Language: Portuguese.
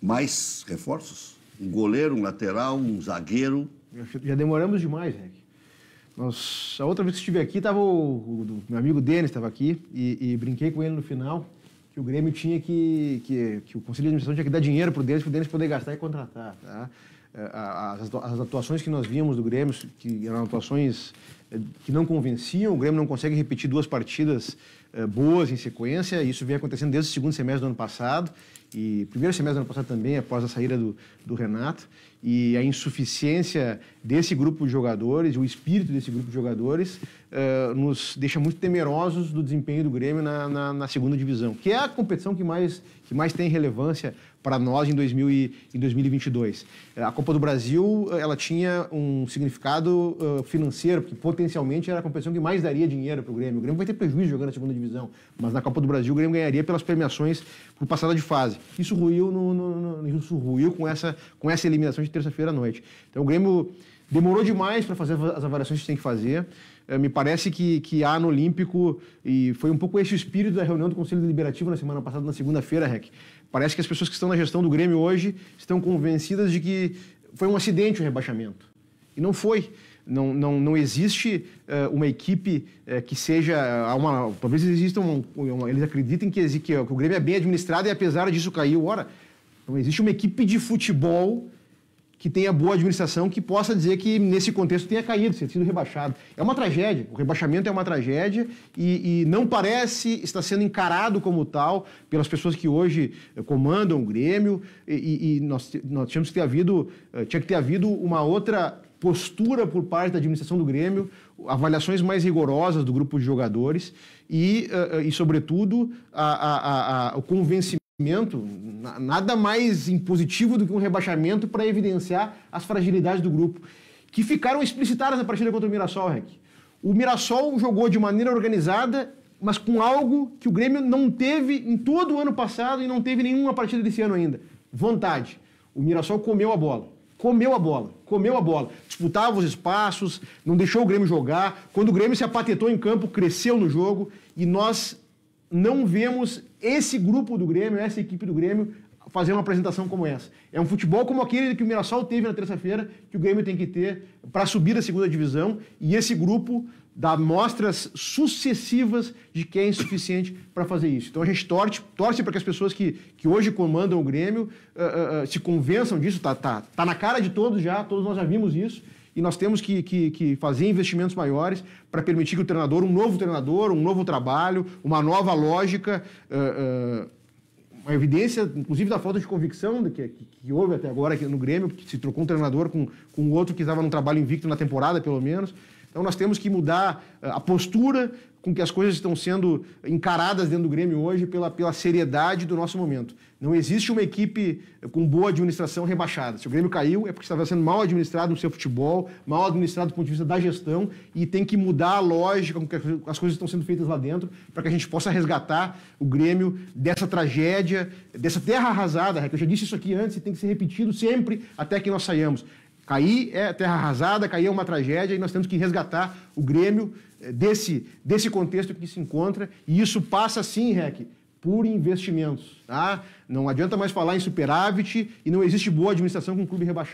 mais reforços? Um goleiro, um lateral, um zagueiro? Já demoramos demais, Rec. Nós, a outra vez que estive aqui, tava o, o meu amigo Denis estava aqui e, e, brinquei com ele no final que o Grêmio tinha que, que, que o Conselho de Administração tinha que dar dinheiro para o Denis, para o Denis poder gastar e contratar. Tá? É, as, atuações que nós víamos do Grêmio, que eram atuações que não convenciam, o Grêmio não consegue repetir duas partidas é, boas em sequência, isso vem acontecendo desde o segundo semestre do ano passado, e primeiro semestre do ano passado também, após a saída do, do Renato, e a insuficiência desse grupo de jogadores, o espírito desse grupo de jogadores, uh, nos deixa muito temerosos do desempenho do Grêmio na, na, na, segunda divisão, que é a competição que mais, que mais tem relevância para nós em, 2000 e, em 2022. A Copa do Brasil ela tinha um significado uh, financeiro, porque potencialmente era a competição que mais daria dinheiro para o Grêmio. O Grêmio vai ter prejuízo jogando na segunda divisão, mas na Copa do Brasil o Grêmio ganharia pelas premiações por passada de fase. Isso ruiu, no, no, no, isso ruiu com, essa, com essa eliminação de terça-feira à noite. Então o Grêmio demorou demais para fazer as avaliações que tem que fazer. É, me parece que, que há no Olímpico, e foi um pouco esse o espírito da reunião do Conselho Deliberativo na semana passada, na segunda-feira, Rec. Parece que as pessoas que estão na gestão do Grêmio hoje estão convencidas de que foi um acidente o rebaixamento. E não foi. Não, não, não existe uh, uma equipe uh, que seja. Uma, talvez exista um, uma, eles acreditem que, que, o Grêmio é bem administrado e apesar disso caiu. Ora, não existe uma equipe de futebol que tenha boa administração, que possa dizer que nesse contexto tenha caído, tenha sido rebaixado. É uma tragédia, o rebaixamento é uma tragédia e, e, não parece estar sendo encarado como tal pelas pessoas que hoje eh, comandam o Grêmio e, e nós, nós tínhamos que ter havido, eh, tinha que ter havido uma outra postura por parte da administração do Grêmio, avaliações mais rigorosas do grupo de jogadores e, uh, e sobretudo, a, a, a, o convencimento nada mais impositivo do que um rebaixamento para evidenciar as fragilidades do grupo, que ficaram explicitadas na partida contra o Mirassol, Rec. O Mirassol jogou de maneira organizada, mas com algo que o Grêmio não teve em todo o ano passado e não teve nenhuma partida desse ano ainda: vontade. O Mirassol comeu a bola. Comeu a bola, comeu a bola, disputava os espaços, não deixou o Grêmio jogar. Quando o Grêmio se apatetou em campo, cresceu no jogo e nós não vemos esse grupo do Grêmio, essa equipe do Grêmio, fazer uma apresentação como essa. É um futebol como aquele que o Mirassol teve na terça-feira, que o Grêmio tem que ter para subir da segunda divisão, e esse grupo dá mostras sucessivas de que é insuficiente para fazer isso. Então a gente torce, torce para que as pessoas que, que hoje comandam o Grêmio uh, uh, se convençam disso, tá, tá, tá na cara de todos já, todos nós já vimos isso, e nós temos que, que, que fazer investimentos maiores para permitir que o treinador, um novo treinador, um novo trabalho, uma nova lógica, uh, uma evidência, inclusive, da falta de convicção que, que, que, houve até agora aqui no Grêmio, que se trocou um treinador com, com outro que estava num trabalho invicto na temporada, pelo menos. Então nós temos que mudar eh, a postura com que as coisas estão sendo encaradas dentro do Grêmio hoje pela, pela seriedade do nosso momento. Não existe uma equipe com boa administração rebaixada. Se o Grêmio caiu, é porque estava sendo mal administrado no seu futebol, mal administrado do ponto de vista da gestão, e tem que mudar a lógica com que as coisas estão sendo feitas lá dentro, para que a gente possa resgatar o Grêmio dessa tragédia, dessa terra arrasada. Eu já disse isso aqui antes e tem que ser repetido sempre até que nós saiamos. Cair é terra arrasada, cair é uma tragédia e nós temos que resgatar o Grêmio eh, desse, desse contexto que se encontra. E isso passa, sim, REC, por investimentos. Tá? Não adianta mais falar em superávit e não existe boa administração com um clube rebaixado.